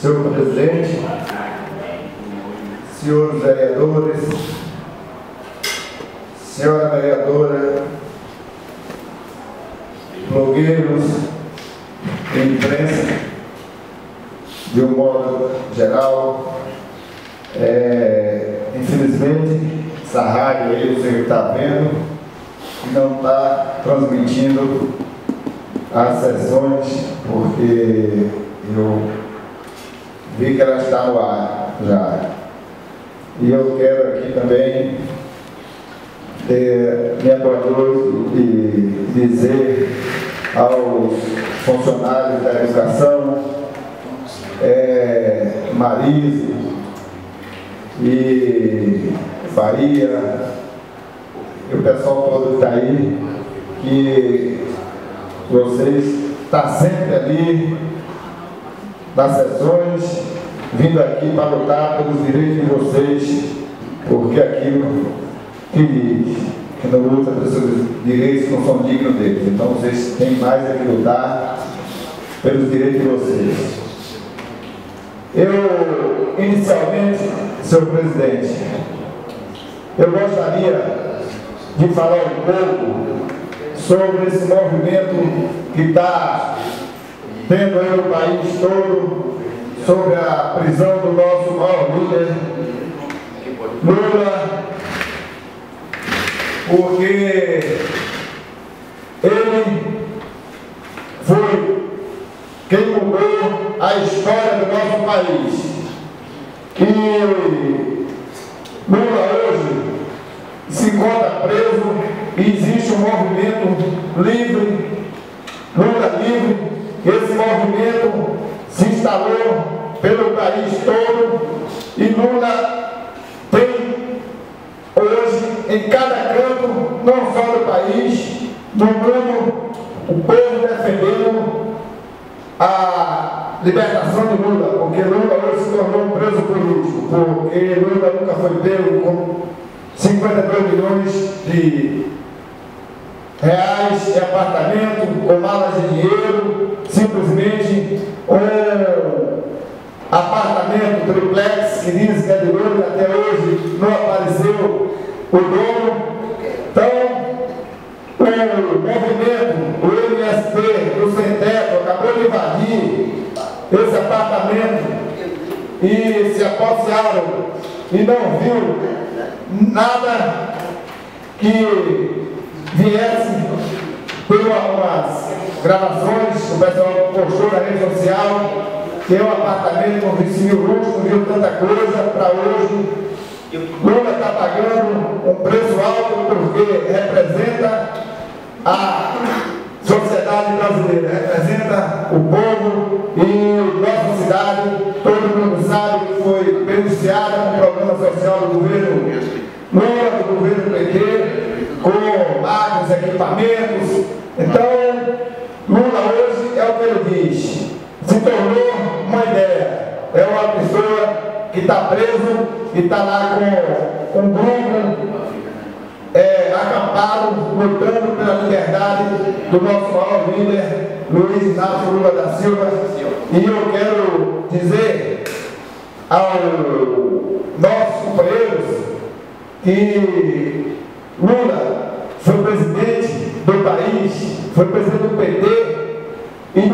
senhor presidente, senhores vereadores, senhora vereadora, blogueiros, imprensa, de um modo geral, é, infelizmente, essa rádio aí, você está vendo, não está transmitindo as sessões, porque eu vi que ela está no ar já. E eu quero aqui também é, me apoiar e dizer aos funcionários da educação, é, Marise e Faria, e o pessoal todo está aí, que vocês estão tá sempre ali nas sessões, vindo aqui para lutar pelos direitos de vocês, porque aquilo que diz que não luta pelos seus direitos não são dignos deles. Então vocês têm mais é que lutar pelos direitos de vocês. Eu, inicialmente, senhor presidente, eu gostaria de falar um pouco sobre esse movimento que está tendo aí o país todo, sobre a prisão do nosso maior líder, Lula, porque ele foi quem mudou a história do nosso país. E Lula hoje se encontra preso e existe um movimento livre, Lula livre, pelo país todo e Lula tem hoje em cada canto, não só do país, no mundo, o povo defendendo a libertação de Lula, porque Lula hoje se tornou um preso político, porque Lula nunca foi pego com 52 milhões de reais de apartamento ou malas de dinheiro, simplesmente apartamento triplex que diz que é até hoje não apareceu o dono. Então, o movimento, o MST, o Sem Teto, acabou de invadir esse apartamento e se apostiaram e não viu nada que viesse por umas gravações, o pessoal postou na rede social, é um apartamento com 20 mil luxo, viu tanta coisa para hoje. Lula está pagando um preço alto porque representa a sociedade brasileira, representa o povo e nossa cidade, todo mundo sabe que foi beneficiada com o programa social do governo Lula, do governo PT, com máquinas, equipamentos. Então, Lula hoje é o que ele diz, se tornou uma ideia, é uma pessoa que está preso e está lá com um grupo é, acampado, lutando pela liberdade do nosso maior líder, Luiz Inácio Lula da Silva. E eu quero dizer aos nossos companheiros que Lula foi presidente do país, foi presidente do PT e de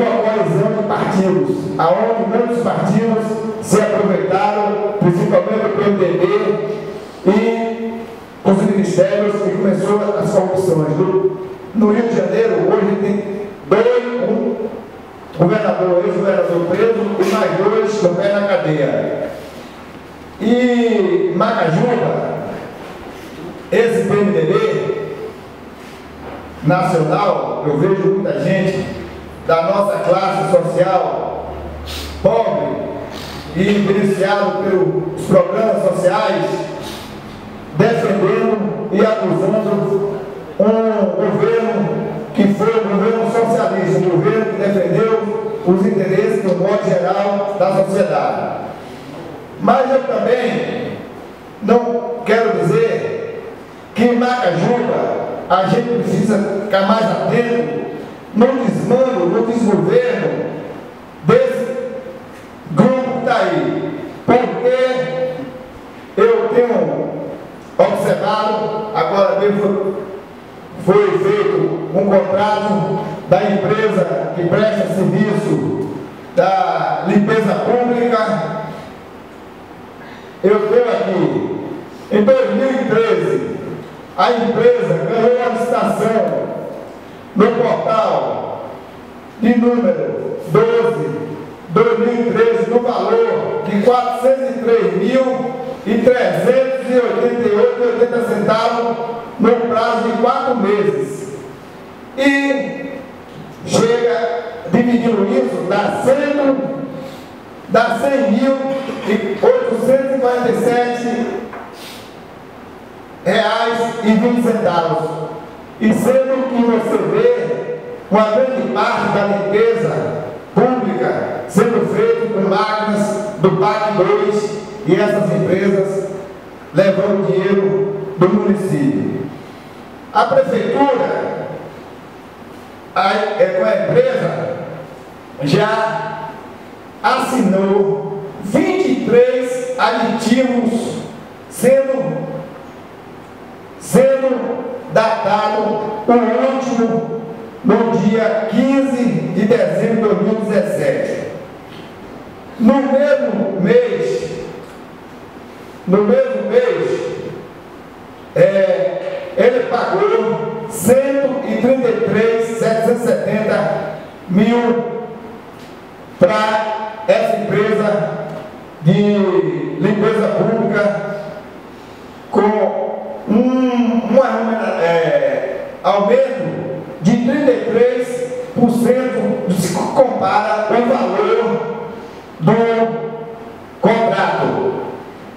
partidos, aonde muitos partidos se aproveitaram, principalmente o PMDB, e os ministérios e começou as corrupções. No Rio de Janeiro, hoje tem dois, um governador, ex-governador preso e mais dois no pé na cadeia. E Macajuba, esse PMDB nacional, eu vejo muita gente da nossa classe social pobre e beneficiado pelos programas sociais defendendo e acusando um governo que foi um governo socialista, um governo que defendeu os interesses do modo geral da sociedade. Mas eu também não quero dizer que em Macajuba a gente precisa ficar mais atento não desmando, não desgoverno desse grupo que está aí. Porque eu tenho observado, agora mesmo foi feito um contrato da empresa que presta serviço da limpeza pública. Eu tenho aqui, em 2013, a empresa ganhou uma licitação de número 12, 2013, no valor de R$ 403.388,80 centavos no prazo de quatro meses. E chega, dividindo isso, dá 100, dá 100.847 reais e 20 centavos. E sendo que você vê uma grande parte da limpeza pública sendo feita por máquinas do PAC 2 e essas empresas levando dinheiro do município. A prefeitura, a, é, com a empresa, já assinou 23 aditivos sendo, sendo datado o último no dia 15 de dezembro de 2017. No mesmo mês, no mesmo mês, é, ele pagou 133,770 mil para essa empresa de limpeza pública com um, uma, é, aumento de 33% se compara o valor do contrato.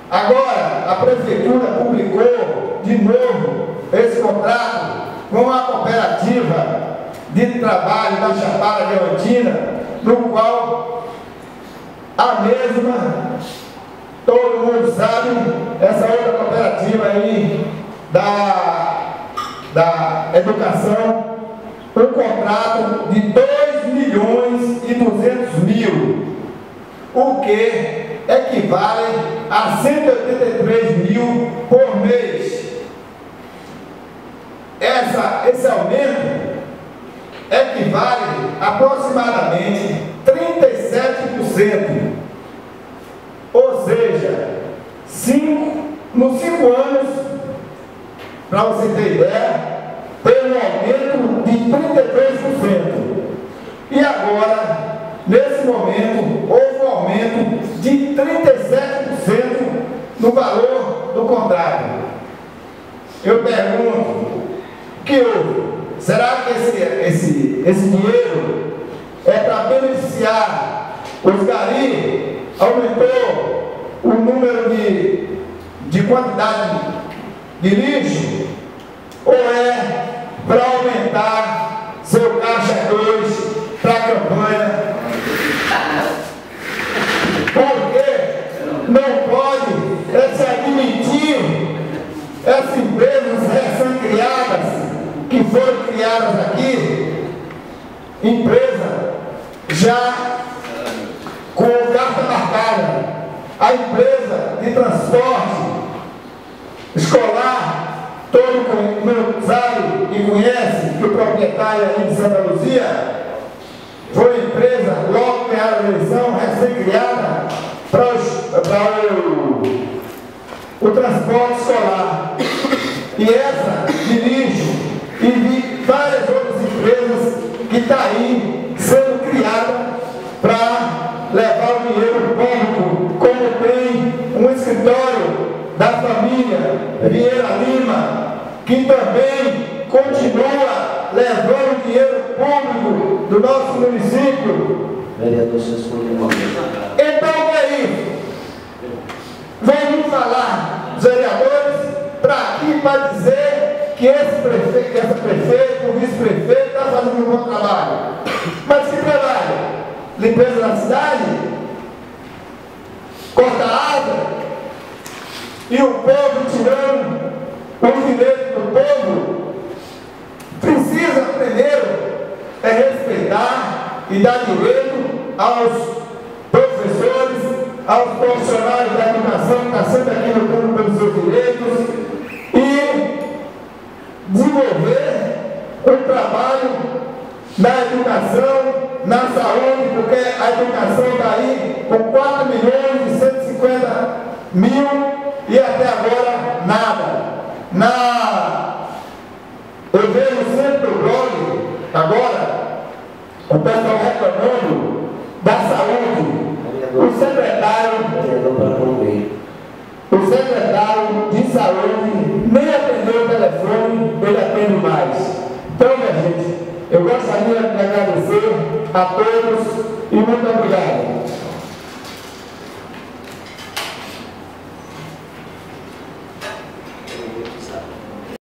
Agora, a prefeitura publicou de novo esse contrato com a cooperativa de trabalho da Chapada Diamantina, no qual a mesma, todo mundo sabe, essa outra cooperativa aí da, da educação, um contrato de 2 milhões e 200 mil, o que equivale a 183 mil por mês. Essa, esse aumento equivale aproximadamente 37%. Ou seja, cinco, nos cinco anos, para você ter ideia, tem um aumento de 33%. E agora, nesse momento, houve um aumento de 37% no valor do contrato. Eu pergunto, que houve? Será que esse, esse, esse dinheiro é para beneficiar os garis? Aumentou o número de, de quantidade de lixo? Ou é para aumentar seu caixa 2 para a campanha? Porque não pode é se admitir essas empresas recém-criadas que foram criadas aqui, empresa já com carta marcada, a empresa de transporte escolar, todo mundo sabe e conhece que o proprietário ali de Santa Luzia foi empresa, logo ganharam a eleição, recém-criada, para, o, o transporte escolar. E essa dirige e vi várias outras empresas que estão tá aí sendo criadas para levar o dinheiro público, como tem um escritório da família Vieira Lima, que também continua levando dinheiro público do nosso município. Vereador Então é isso. Vamos falar, os vereadores, para aqui para dizer que esse prefeito, que essa prefeita, o vice-prefeito está fazendo um bom trabalho. Mas que trabalho? Limpeza da cidade? Corta água? E o povo tirando o direito do povo? Primeiro é respeitar e dar direito aos professores, aos profissionais da educação que estão sempre aqui lutando pelos seus direitos desenvolver um trabalho na educação, na saúde, porque a educação está aí com 4 milhões e 150 mil e até agora nada. Na, eu vejo o pessoal reclamando da saúde. O secretário, o secretário de saúde nem atendeu o telefone, ele atende mais. Então, minha gente, eu gostaria de agradecer a todos e muito obrigado.